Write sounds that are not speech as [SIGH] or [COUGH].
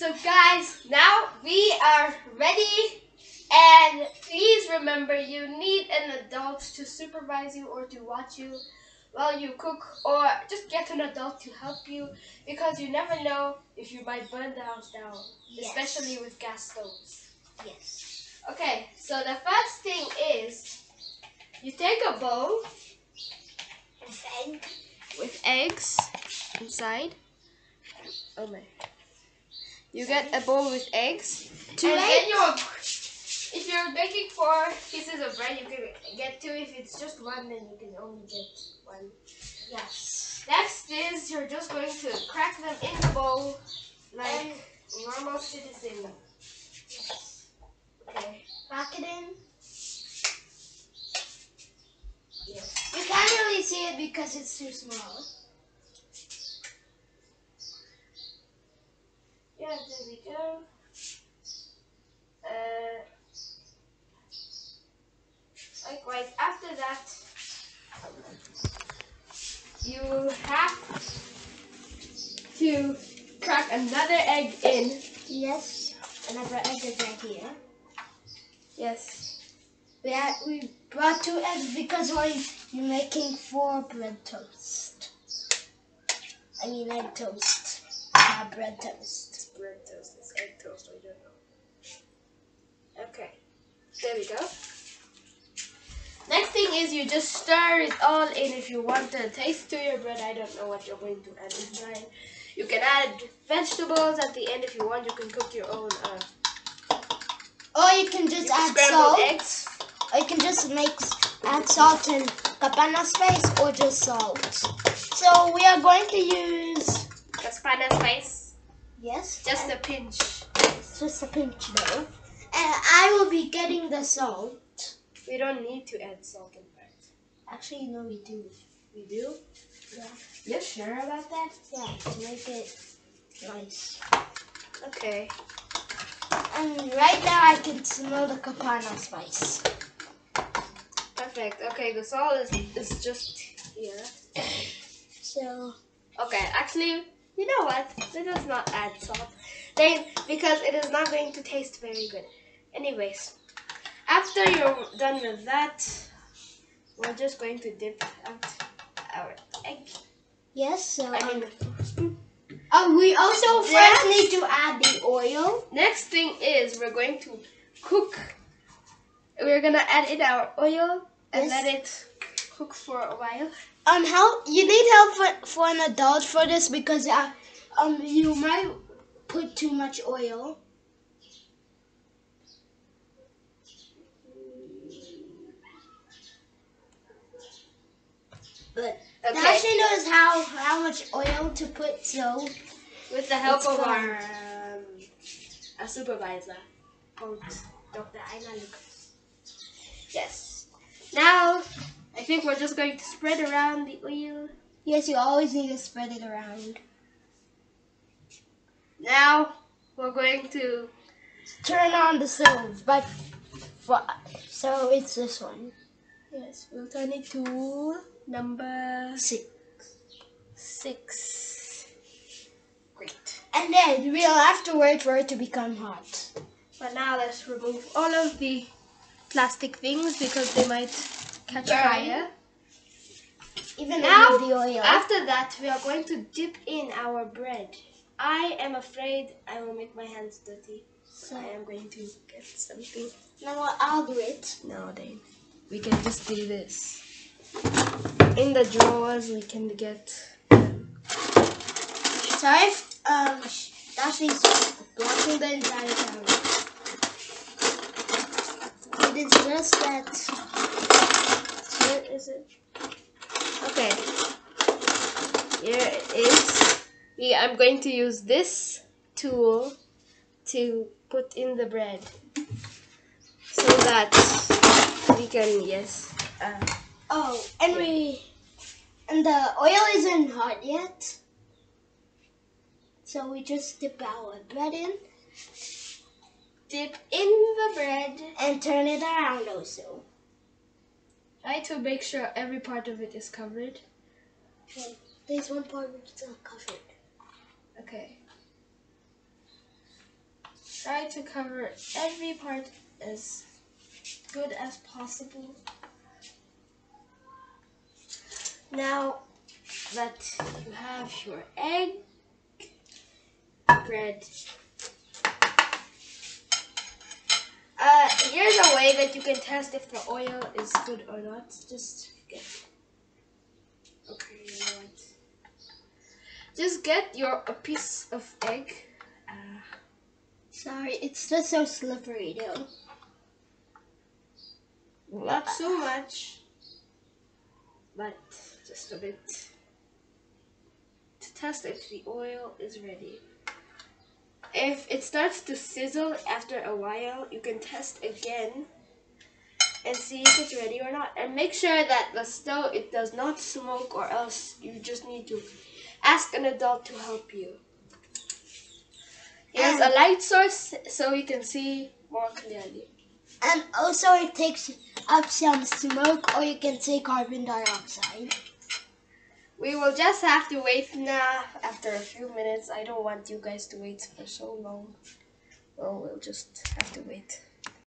So guys, now we are ready and please remember you need an adult to supervise you or to watch you while you cook or just get an adult to help you because you never know if you might burn the house down, Yes. especially with gas stoves. Yes. Okay, so the first thing is you take a bowl With egg. with eggs inside. Oh my. You get a bowl with eggs. Two and then you're, [LAUGHS] if you're baking four pieces of bread, you can get two. If it's just one, then you can only get one. Yes. Next is you're just going to crack them in the bowl like And- normal citizen. Yes. Okay. Pack it in. Yes. You can't really see it because it's too small. Yeah, there we go. Uh, likewise, after that, you have to crack another egg in. Yes. Another egg is right here. Yes. We had, we brought two eggs because we're you're making four bread toast. I mean egg toast, not bread toast. Bread toast. It's egg toast. I don't know. Okay. There we go. Next thing is you just stir it all in if you want the taste to your bread. I don't know what you're going to add inside. You can add vegetables at the end if you want. You can cook your own uh, Or you can just you add salt. eggs. Or you can just make add salt in capana spice or just salt. So we are going to use Caspana spice. Yes, Just a pinch. just a pinch though. And I will be getting the salt. We don't need to add salt in fact. Actually, no, we do. We do? Yeah, You sure about that? yeah, to make it nice. Okay. And right now, I can smell the capana spice. Perfect. Okay, the salt is, is just here. So Okay, actually, you know what? Let us not add salt. Then, because it is not going to taste very good. Anyways, after you're done with that, we're just going to dip out our egg. yes, so I um, mean, spoon. oh, we also first Yes. need to add the oil. Next thing is we're going to cook. We're gonna add in our oil and Yes. let it cook for a while. Um, help! You need help for, for an adult for this because uh, um, you might put too much oil. But Okay. Dasha knows how how much oil to put. So With the help of fun. our um, a supervisor, called Dr. Aina Lucas. Think we're just going to spread around the oil. yes, you always need to spread it around. Now, we're going to Turn on the stove, but so it's this one. yes, we'll turn it to number Six. six. Great. And then we'll have to wait for it to become hot. But now let's remove all of the plastic things because they might catch Burn. fire. Even Now, the oil. After that, we are going to dip in our bread. I am afraid I will make my hands dirty. So I am going to get something. Now I'll do it. No, Dane. We can just do this. In the drawers, we can get. Sorry if um Dashley's blocking the entire camera. It is just that is it? Okay. Here it is. We, I'm going to use this tool to put in the bread so that we can, yes. Uh, oh, and we and the oil isn't hot yet. So we just dip our bread in dip in the bread. and turn it around also. Try to make sure every part of it is covered. Okay. There's one part which is not covered. Okay. Try to cover every part as good as possible. Now that you have your egg, bread. Uh, here's a way that you can test if the oil is good or not. Just get. Okay, you know what? Just get your a piece of egg. Uh, Sorry, it's just so slippery though. not so much, but just a bit to test if the oil is ready. If it starts to sizzle after a while, you can test again and see if it's ready or not. And make sure that the stove it does not smoke or else you just need to ask an adult to help you. Here's a light source so you can see more clearly. And also it takes up some smoke or you can say carbon dioxide. We will just have to wait now after a few minutes. I don't want you guys to wait for so long. Well, we'll just have to wait.